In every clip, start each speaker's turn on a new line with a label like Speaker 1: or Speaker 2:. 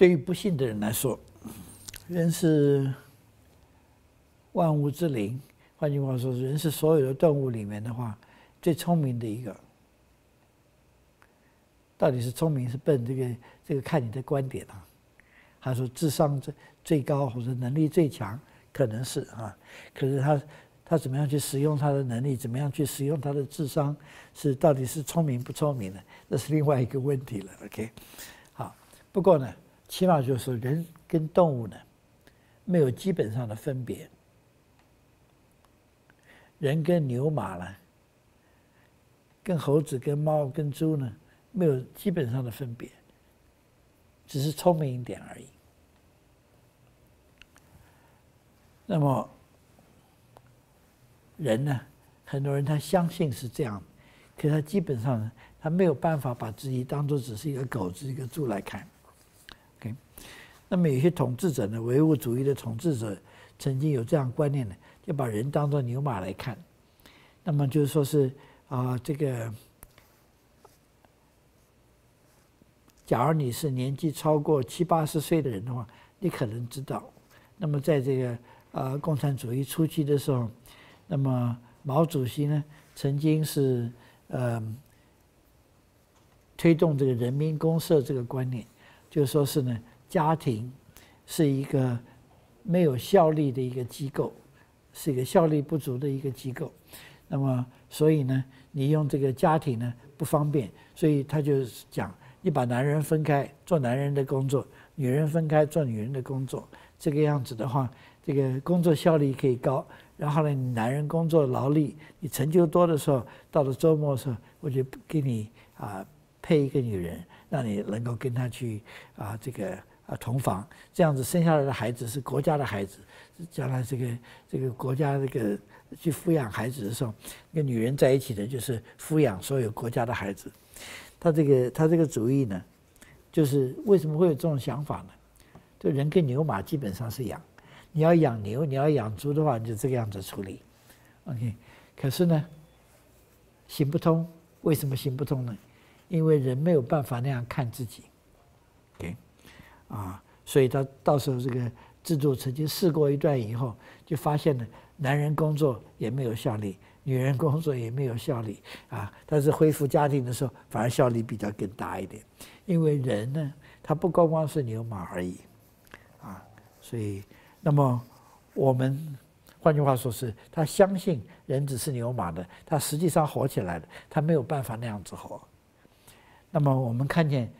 Speaker 1: 对于不信的人来说，人是万物之灵。换句话说，人是所有的动物里面的话最聪明的一个。到底是聪明是笨？这个这个看你的观点啊。他说智商最最高或者能力最强，可能是啊。可是他他怎么样去使用他的能力？怎么样去使用他的智商？是到底是聪明不聪明的？那是另外一个问题了。OK，好。不过呢，起码就是人跟动物呢没有基本上的分别。人跟牛马呢，跟猴子、跟猫、跟猪呢，没有基本上的分别，只是聪明一点而已。那么，人呢？很多人他相信是这样，可他基本上呢，他没有办法把自己当做只是一个狗子、一个猪来看。那么有些统治者呢，唯物主义的统治者曾经有这样观念呢。就把人当做牛马来看，那么就是说是啊，这个，假如你是年纪超过七八十岁的人的话，你可能知道，那么在这个呃共产主义初期的时候，那么毛主席呢曾经是呃推动这个人民公社这个观念，就说是呢家庭是一个没有效力的一个机构。是一个效率不足的一个机构，那么所以呢，你用这个家庭呢不方便，所以他就讲，你把男人分开做男人的工作，女人分开做女人的工作，这个样子的话，这个工作效率可以高。然后呢，你男人工作劳力，你成就多的时候，到了周末的时候，我就给你啊配一个女人，让你能够跟她去啊这个啊同房，这样子生下来的孩子是国家的孩子。将来这个这个国家这个去抚养孩子的时候，跟女人在一起的，就是抚养所有国家的孩子。他这个他这个主意呢，就是为什么会有这种想法呢？就人跟牛马基本上是养，你要养牛，你要养猪的话，你就这个样子处理。OK，可是呢，行不通。为什么行不通呢？因为人没有办法那样看自己。OK，啊，所以他到时候这个。制度曾经试过一段以后，就发现呢，男人工作也没有效率，女人工作也没有效率啊。但是恢复家庭的时候，反而效率比较更大一点。因为人呢，他不光光是牛马而已啊。所以，那么我们换句话说是，他相信人只是牛马的，他实际上活起来了，他没有办法那样子活。那么我们看见。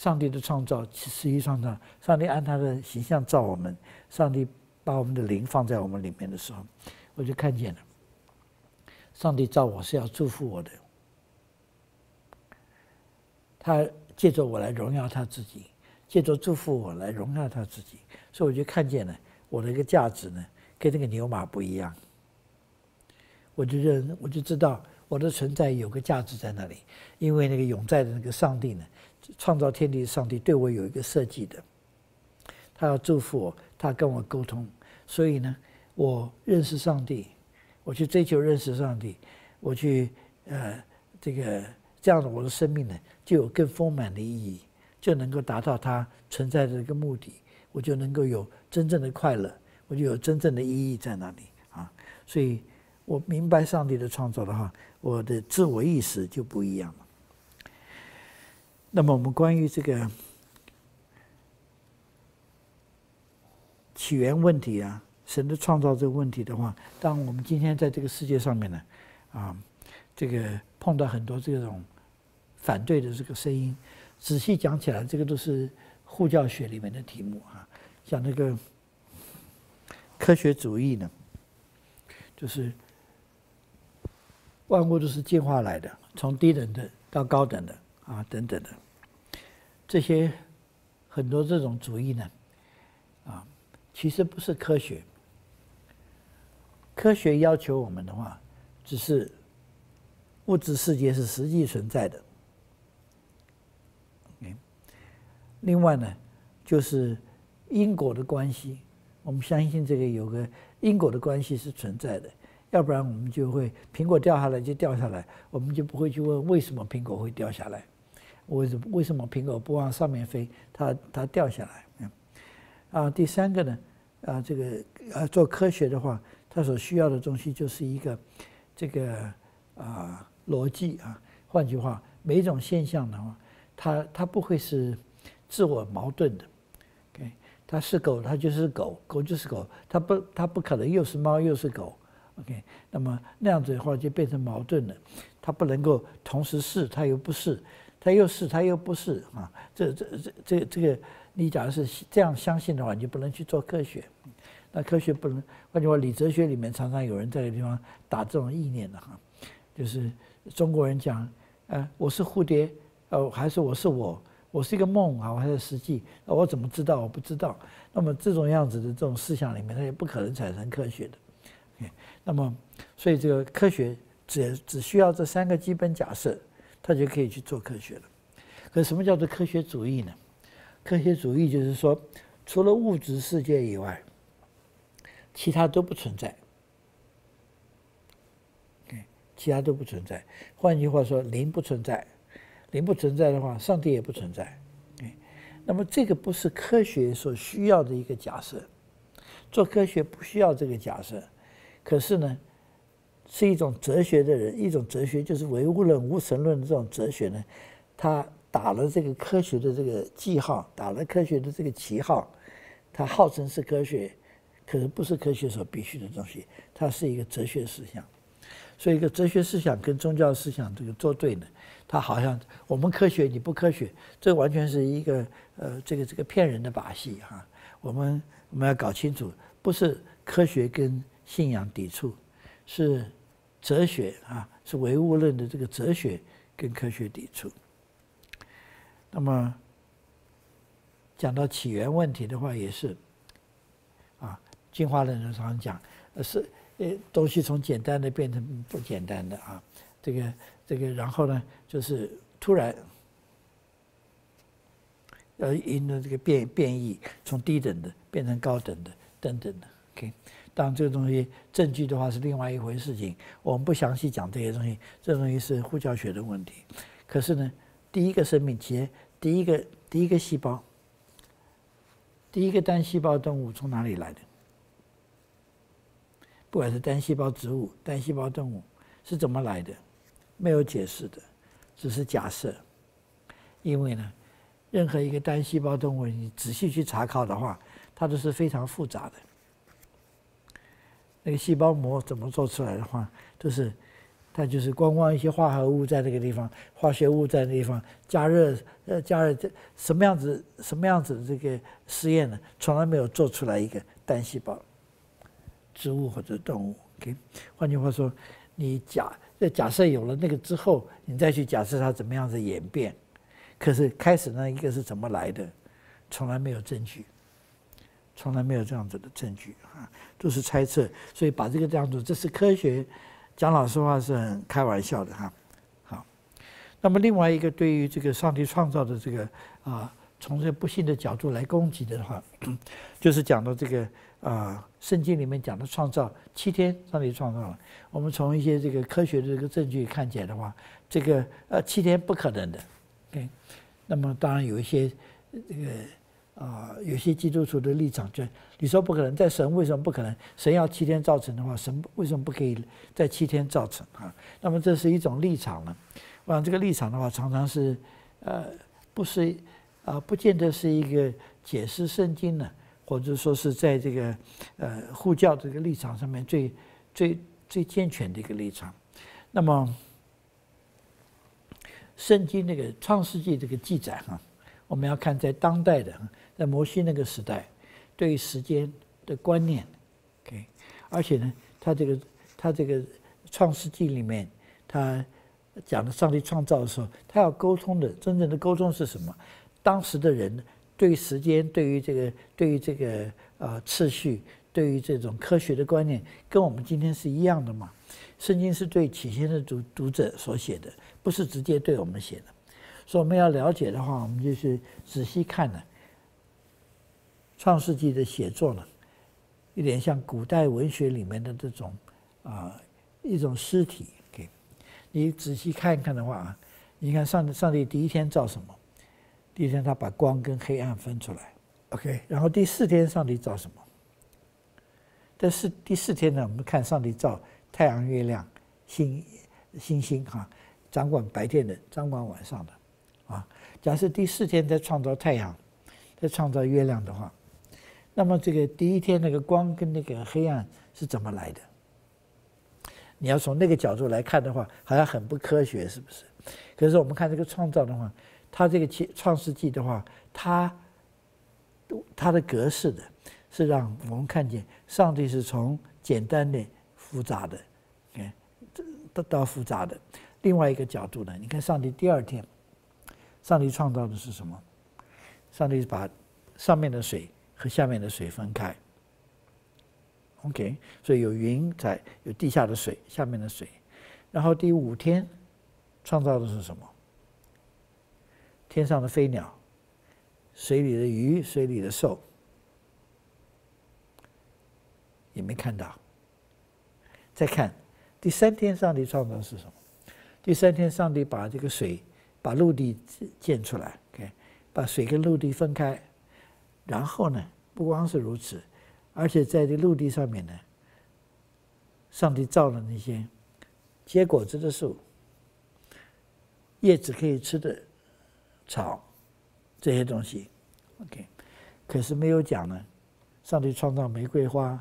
Speaker 1: 上帝的创造，实际上呢，上帝按他的形象造我们，上帝把我们的灵放在我们里面的时候，我就看见了，上帝造我是要祝福我的，他借着我来荣耀他自己，借着祝福我来荣耀他自己，所以我就看见了我的一个价值呢，跟那个牛马不一样，我就认，我就知道我的存在有个价值在那里，因为那个永在的那个上帝呢。创造天地的上帝对我有一个设计的，他要祝福我，他跟我沟通，所以呢，我认识上帝，我去追求认识上帝，我去呃这个这样的我的生命呢就有更丰满的意义，就能够达到它存在的一个目的，我就能够有真正的快乐，我就有真正的意义在那里啊，所以我明白上帝的创造的话，我的自我意识就不一样。那么我们关于这个起源问题啊，神的创造这个问题的话，当我们今天在这个世界上面呢，啊，这个碰到很多这种反对的这个声音，仔细讲起来，这个都是护教学里面的题目啊，像那个科学主义呢，就是万物都是进化来的，从低等的到高等的。啊，等等的，这些很多这种主义呢，啊，其实不是科学。科学要求我们的话，只是物质世界是实际存在的。另外呢，就是因果的关系，我们相信这个有个因果的关系是存在的，要不然我们就会苹果掉下来就掉下来，我们就不会去问为什么苹果会掉下来。为什么为什么苹果不往上面飞，它它掉下来？嗯，啊，第三个呢，啊，这个啊做科学的话，它所需要的东西就是一个这个啊逻辑啊。换句话，每一种现象的话，它它不会是自我矛盾的。OK，它是狗，它就是狗，狗就是狗，它不它不可能又是猫又是狗。OK，那么那样子的话就变成矛盾了，它不能够同时是，它又不是，它又是，它又不是啊。这这这这这个，你假如是这样相信的话，你就不能去做科学。那科学不能，换句话，理哲学里面常常有人在这个地方打这种意念的哈，就是中国人讲，呃，我是蝴蝶，呃，还是我是我，我是一个梦啊，我还是实际，我怎么知道？我不知道。那么这种样子的这种思想里面，它也不可能产生科学的。那么，所以这个科学只只需要这三个基本假设，他就可以去做科学了。可什么叫做科学主义呢？科学主义就是说，除了物质世界以外，其他都不存在。其他都不存在。换句话说，零不存在。零不存在的话，上帝也不存在。那么这个不是科学所需要的一个假设。做科学不需要这个假设。可是呢，是一种哲学的人，一种哲学就是唯物论、无神论的这种哲学呢，他打了这个科学的这个记号，打了科学的这个旗号，他号称是科学，可是不是科学所必须的东西，它是一个哲学思想。所以，一个哲学思想跟宗教思想这个作对呢，它好像我们科学你不科学，这完全是一个呃这个这个骗人的把戏哈。我们我们要搞清楚，不是科学跟信仰抵触是哲学啊，是唯物论的这个哲学跟科学抵触。那么讲到起源问题的话，也是啊，进化论常常讲，是呃东西从简单的变成不简单的啊，这个这个，然后呢，就是突然呃因的这个变变异，从低等的变成高等的等等的，OK。当这个东西证据的话是另外一回事情，我们不详细讲这些东西。这东西是呼叫学的问题。可是呢，第一个生命体，第一个第一个细胞，第一个单细胞动物从哪里来的？不管是单细胞植物、单细胞动物是怎么来的，没有解释的，只是假设。因为呢，任何一个单细胞动物，你仔细去查考的话，它都是非常复杂的。那个细胞膜怎么做出来的话，都是它就是光光一些化合物在那个地方，化学物在那地方加热，呃，加热这什么样子什么样子的这个实验呢？从来没有做出来一个单细胞植物或者动物。OK，换句话说，你假假设有了那个之后，你再去假设它怎么样子演变，可是开始那一个是怎么来的，从来没有证据。从来没有这样子的证据啊，都是猜测，所以把这个这样子，这是科学。讲老实话是很开玩笑的哈。好，那么另外一个对于这个上帝创造的这个啊，从这不幸的角度来攻击的话，就是讲到这个啊，圣经里面讲的创造七天，上帝创造了。我们从一些这个科学的这个证据看起来的话，这个呃七天不可能的。OK，那么当然有一些这个。啊，有些基督徒的立场就你说不可能，在神为什么不可能？神要七天造成的话，神为什么不可以在七天造成啊？那么这是一种立场呢。我想这个立场的话，常常是呃，不是啊，不见得是一个解释圣经呢，或者说是在这个呃护教这个立场上面最最最健全的一个立场。那么圣经那个创世纪这个记载哈，我们要看在当代的。在摩西那个时代，对于时间的观念，OK，而且呢，他这个他这个创世纪里面，他讲的上帝创造的时候，他要沟通的真正的沟通是什么？当时的人对于时间、对于这个、对于这个呃次序、对于这种科学的观念，跟我们今天是一样的嘛？圣经是对起先的读读者所写的，不是直接对我们写的。所以我们要了解的话，我们就是仔细看了。创世纪的写作呢，有点像古代文学里面的这种啊一种尸体。给你仔细看一看的话啊，你看上上帝第一天造什么？第一天他把光跟黑暗分出来，OK。然后第四天上帝造什么？但是第四天呢，我们看上帝造太阳、月亮、星星星哈，掌管白天的，掌管晚上的啊。假设第四天在创造太阳，在创造月亮的话，那么这个第一天那个光跟那个黑暗是怎么来的？你要从那个角度来看的话，好像很不科学，是不是？可是我们看这个创造的话，它这个《创世纪》的话，它它的格式的，是让我们看见上帝是从简单的、复杂的，看到到复杂的。另外一个角度呢，你看上帝第二天，上帝创造的是什么？上帝把上面的水和下面的水分开。OK，所以有云在，有地下的水，下面的水。然后第五天创造的是什么？天上的飞鸟，水里的鱼，水里的兽，也没看到。再看第三天，上帝创造的是什么？第三天，上帝把这个水，把陆地建出来，OK，把水跟陆地分开。然后呢，不光是如此。而且在这陆地上面呢，上帝造了那些结果子的树、叶子可以吃的草这些东西，OK。可是没有讲呢，上帝创造玫瑰花，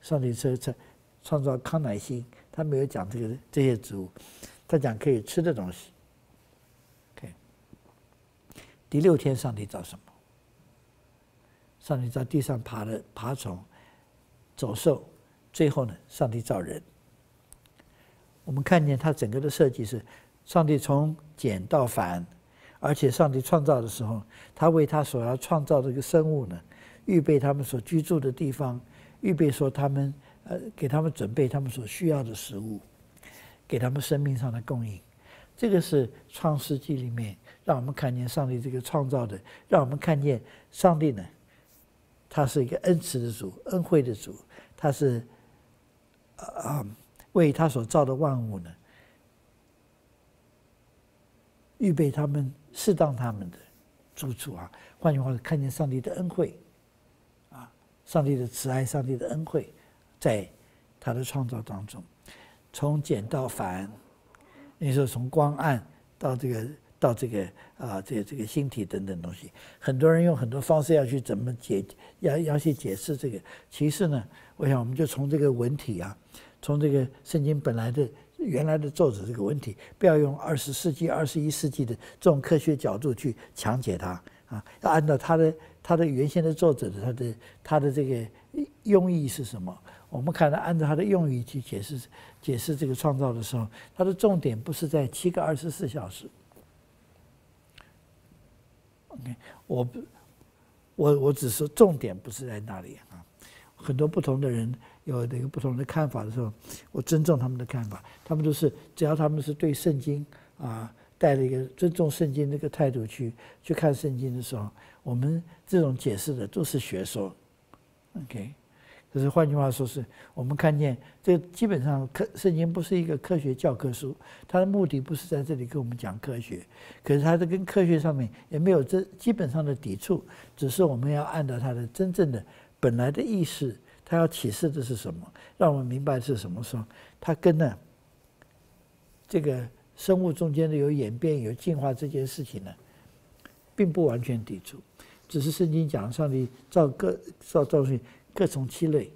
Speaker 1: 上帝创创创造康乃馨，他没有讲这个这些植物，他讲可以吃的东西。OK。第六天，上帝造什么？上帝在地上爬的爬虫、走兽，最后呢，上帝造人。我们看见他整个的设计是，上帝从简到繁，而且上帝创造的时候，他为他所要创造这个生物呢，预备他们所居住的地方，预备说他们呃，给他们准备他们所需要的食物，给他们生命上的供应。这个是创世纪里面让我们看见上帝这个创造的，让我们看见上帝呢。他是一个恩慈的主，恩惠的主，他是啊，为他所造的万物呢，预备他们适当他们的住处啊。换句话说，看见上帝的恩惠啊，上帝的慈爱，上帝的恩惠，在他的创造当中，从简到繁，你说从光暗到这个。到这个啊，这个这个星体等等东西，很多人用很多方式要去怎么解，要要去解释这个。其实呢，我想我们就从这个文体啊，从这个圣经本来的原来的作者这个文体，不要用二十世纪、二十一世纪的这种科学角度去强解它啊，要按照他的他的原先的作者的他的他的这个用意是什么？我们看到按照他的用意去解释解释这个创造的时候，他的重点不是在七个二十四小时。OK，我，我我只是重点不是在那里啊。很多不同的人有那个不同的看法的时候，我尊重他们的看法。他们都是只要他们是对圣经啊带了一个尊重圣经那个态度去去看圣经的时候，我们这种解释的都是学说。OK。可是换句话说，是我们看见这基本上科圣经不是一个科学教科书，它的目的不是在这里跟我们讲科学，可是它的跟科学上面也没有这基本上的抵触，只是我们要按照它的真正的本来的意思，它要启示的是什么，让我们明白是什么时候，它跟呢这个生物中间的有演变、有进化这件事情呢，并不完全抵触，只是圣经讲上帝造各造造出。各从其类，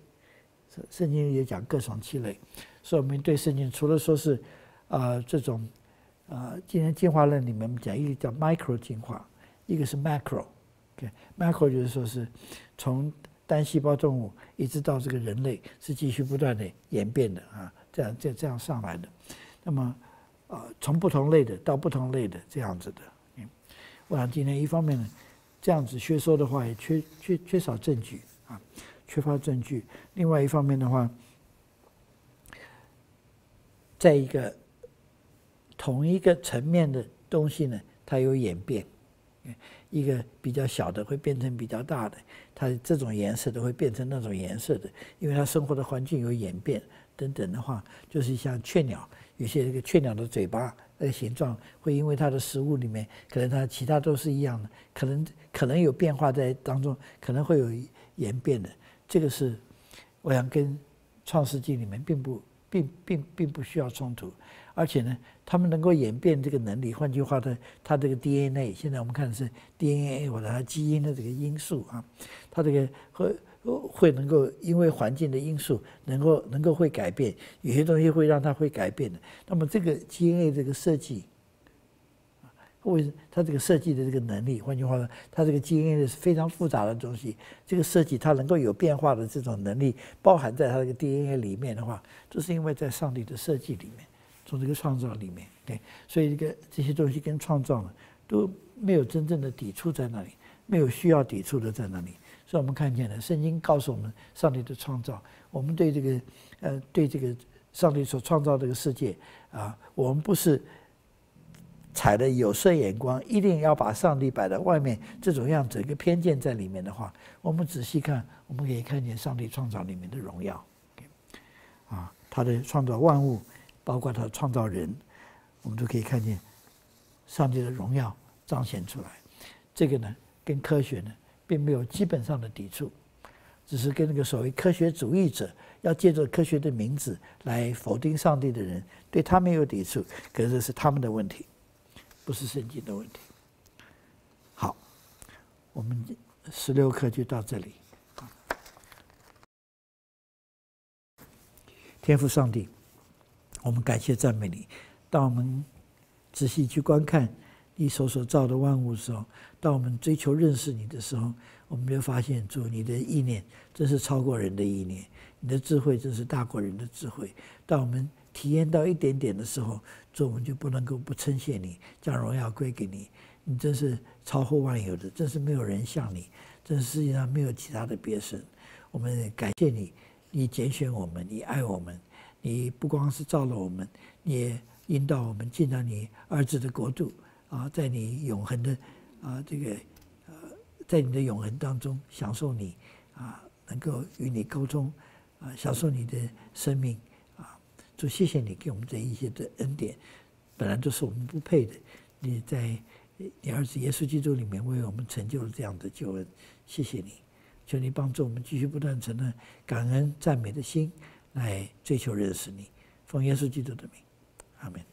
Speaker 1: 圣经也讲各从其类，所以我们对圣经除了说是，啊这种，啊今天进化论里面讲一个叫 micro 进化，一个是 macro，OK，macro 就是说是从单细胞动物一直到这个人类是继续不断的演变的啊，这样这这样上来的，那么啊从不同类的到不同类的这样子的，嗯，我想今天一方面呢，这样子学说的话也缺缺缺少证据啊。缺乏证据。另外一方面的话，在一个同一个层面的东西呢，它有演变，一个比较小的会变成比较大的，它这种颜色的会变成那种颜色的，因为它生活的环境有演变等等的话，就是像雀鸟，有些这个雀鸟的嘴巴那个形状会因为它的食物里面，可能它其他都是一样的，可能可能有变化在当中，可能会有演变的。这个是我想跟创世纪里面并不并并并不需要冲突，而且呢，他们能够演变这个能力，换句话的，它这个 DNA，现在我们看的是 DNA 或者它基因的这个因素啊，它这个和。会能够因为环境的因素，能够能够会改变，有些东西会让它会改变的。那么这个 DNA 这个设计，为它这个设计的这个能力，换句话说，它这个基因是非常复杂的东西。这个设计它能够有变化的这种能力，包含在它这个 DNA 里面的话，这是因为在上帝的设计里面，从这个创造里面，对，所以这个这些东西跟创造呢都没有真正的抵触在那里，没有需要抵触的在那里。所以我们看见了，圣经告诉我们上帝的创造。我们对这个，呃，对这个上帝所创造这个世界啊，我们不是采的有色眼光，一定要把上帝摆在外面这种样子一个偏见在里面的话，我们仔细看，我们可以看见上帝创造里面的荣耀。啊，他的创造万物，包括他创造人，我们都可以看见上帝的荣耀彰显出来。这个呢，跟科学呢。并没有基本上的抵触，只是跟那个所谓科学主义者要借着科学的名字来否定上帝的人，对他没有抵触，可是是他们的问题，不是圣经的问题。好，我们十六课就到这里。天赋上帝，我们感谢赞美你。当我们仔细去观看。你所所造的万物的时候，当我们追求认识你的时候，我们就发现主你的意念真是超过人的意念，你的智慧真是大过人的智慧。当我们体验到一点点的时候，主我们就不能够不称谢你，将荣耀归给你。你真是超乎万有的，真是没有人像你，真是世界上没有其他的别神。我们感谢你，你拣选我们，你爱我们，你不光是造了我们，你也引导我们进到你儿子的国度。啊，在你永恒的啊这个呃，在你的永恒当中享受你啊，能够与你沟通啊，享受你的生命说，谢谢你给我们这一些的恩典，本来都是我们不配的，你在你儿子耶稣基督里面为我们成就了这样的救恩，谢谢你，求你帮助我们继续不断承认感恩赞美的心来追求认识你，奉耶稣基督的名，阿门。